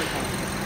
Africa.